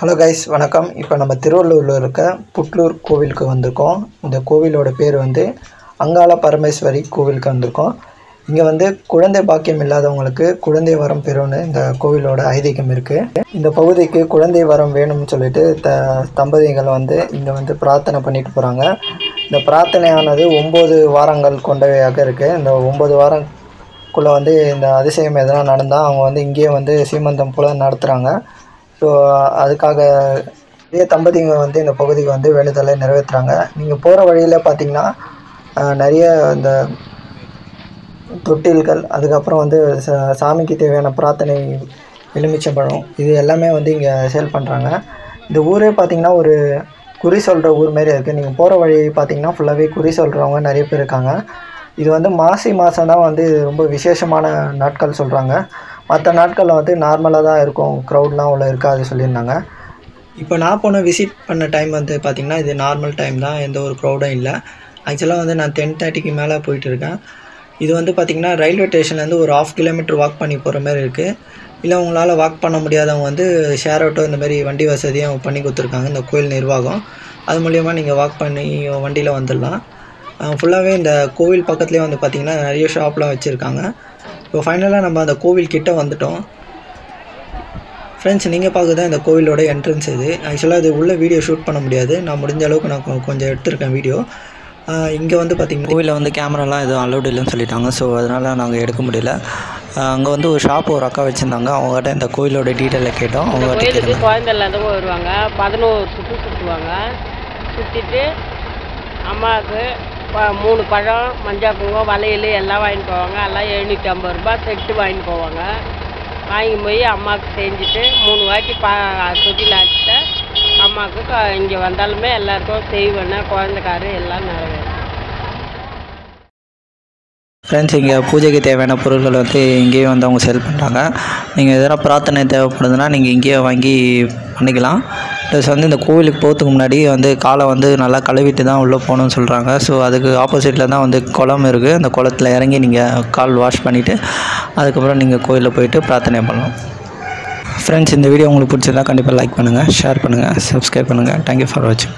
Hello guys வணக்கம். இப்போ நம்ம திருவள்ளூரில் இருக்க புட்லூர் கோவிலுக்கு வந்திருக்கோம். இந்த கோவிலோட பேர் வந்து அங்காள பரமேஸ்வரி கோவிலுக்கு வந்திருக்கோம். இங்கே வந்து குழந்தை பாக்கியம் இல்லாதவங்களுக்கு குழந்தை வரம் பெறும்னு இந்த கோவிலோட ஐதீகம் இருக்குது இந்த பகுதிக்கு குழந்தை வரம் வேணும்னு சொல்லிட்டு த தம்பதிகள் வந்து இங்கே வந்து பிரார்த்தனை பண்ணிட்டு போகிறாங்க இந்த பிரார்த்தனையானது ஒம்பது வாரங்கள் கொண்டவையாக இருக்குது இந்த ஒம்பது வாரக்குள்ளே வந்து இந்த அதிசயம் எதனா நடந்தால் அவங்க வந்து இங்கேயே வந்து சீமந்தம் போல் நடத்துகிறாங்க ஸோ அதுக்காக நிறைய தம்பதிங்க வந்து இந்த பகுதிக்கு வந்து வேண்டுதலை நிறைவேற்றுறாங்க நீங்கள் போகிற வழியில் பார்த்தீங்கன்னா நிறைய இந்த தொட்டில்கள் அதுக்கப்புறம் வந்து சாமிக்கு தேவையான பிரார்த்தனை எலுமிச்சம்பழம் இது எல்லாமே வந்து இங்கே சேல் பண்ணுறாங்க இந்த ஊரே பார்த்திங்கன்னா ஒரு குறி சொல்கிற ஊர் மாரி இருக்குது நீங்கள் போகிற வழி பார்த்தீங்கன்னா ஃபுல்லாகவே குறி சொல்கிறவங்க நிறைய பேர் இருக்காங்க. இது வந்து மாசி மாதம் தான் வந்து ரொம்ப விசேஷமான நாட்கள் சொல்கிறாங்க மற்ற நாட்களில் வந்து நார்மலாக தான் இருக்கும். க்ரௌட்லாம் அவ்வளோ இருக்காது சொல்லியிருந்தாங்க. இப்போ நான் போன விசிட் பண்ண டைம் வந்து பார்த்திங்கன்னா இது நார்மல் டைம் தான். எந்த ஒரு க்ரௌடும் இல்லை. ஆக்சுவலாக வந்து நான் டென் தேர்ட்டிக்கு மேலே போயிட்டு இருக்கேன். இது வந்து பார்த்திங்கன்னா ரயில்வே ஸ்டேஷன்லேருந்து ஒரு ஆஃப் கிலோமீட்டர் வாக் பண்ணி போகிற மாதிரி இருக்குது இல்லை உங்களால் வாக் பண்ண முடியாதவங்க வந்து ஷேர் ஆட்டோ இந்தமாரி வண்டி வசதியும் பண்ணி கொடுத்துருக்காங்க. இந்த கோயில் நிர்வாகம். அது மூலியமாக நீங்கள் வாக் பண்ணி வண்டியில் வந்துடலாம். ஃபுல்லாகவே இந்த கோவில் பக்கத்துலேயே வந்து பார்த்திங்கன்னா நிறைய ஷாப்லாம் வச்சுருக்காங்க. இப்போ ஃபைனலாக நம்ம அந்த கோவில் கிட்ட வந்துட்டோம். ஃப்ரெண்ட்ஸ் நீங்கள் பார்க்குறது இந்த கோவிலோட என்ட்ரன்ஸ் இது. ஆக்சுவலாக இது உள்ள வீடியோ ஷூட் பண்ண முடியாது. நான் முடிஞ்ச அளவுக்கு நான் கொஞ்சம் எடுத்திருக்கேன் வீடியோ இங்கே வந்து பார்த்திங்கன்னா கோவிலில் வந்து கேமராலாம் எதுவும் அலௌட் இல்லைன்னு சொல்லிட்டாங்க. ஸோ அதனால் நாங்கள் எடுக்க முடியல. அங்கே வந்து ஒரு ஷாப் ஒரு அக்கா வச்சுருந்தாங்க. அவங்ககிட்ட இந்த கோயிலோட டீட்டெயிலை கேட்டோம். அவங்ககிட்ட கோயிலுக்கு குழந்தை இல்லாதவங்க வருவாங்க. பதினோரு சுற்று சுற்றுவாங்க சுற்றிட்டு அம்மாவுக்கு மூணு பழம் மஞ்சள் குங்குமம் வளையல் எல்லாம் வாங்கிட்டு போவாங்க. எல்லாம் எழுநூற்றி ஐம்பது ரூபாய் செட்டு வாங்கிட்டு போவாங்க. வாங்கி போய் அம்மாவுக்கு செஞ்சுட்டு மூணு வாட்டி பா தொட்டில் அடிச்சுட்டு அம்மாவுக்கு இங்கே வந்தாலுமே எல்லாருக்கும் செய்வேன்னா குழந்தைக்காரு எல்லாம் நிறைவேறும். ஃப்ரெண்ட்ஸ் இங்கே பூஜைக்கு தேவையான பொருட்கள் வந்து இங்கேயே வந்து அவங்க செல் பண்ணுறாங்க நீங்கள் எதனா பிரார்த்தனை தேவைப்படுதுன்னா நீங்கள் இங்கேயே வாங்கி பண்ணிக்கலாம். ப்ளஸ் வந்து இந்த கோவிலுக்கு போகிறதுக்கு முன்னாடி வந்து காலை வந்து நல்லா கழுவிட்டு தான் உள்ளே போகணும்னு சொல்கிறாங்க ஸோ அதுக்கு ஆப்போசிட்டில் தான் வந்து குளம் இருக்குது அந்த குளத்துல இறங்கி நீங்கள் கால் வாஷ் பண்ணிவிட்டு அதுக்கப்புறம் நீங்கள் கோயிலில் போயிட்டு பிரார்த்தனை பண்ணலாம். ஃப்ரெண்ட்ஸ் இந்த வீடியோ உங்களுக்கு பிடிச்சிருந்தா கண்டிப்பாக லைக் பண்ணுங்கள் ஷேர் பண்ணுங்கள் சப்ஸ்கிரைப் பண்ணுங்கள் தேங்க்யூ ஃபார் வாட்சிங்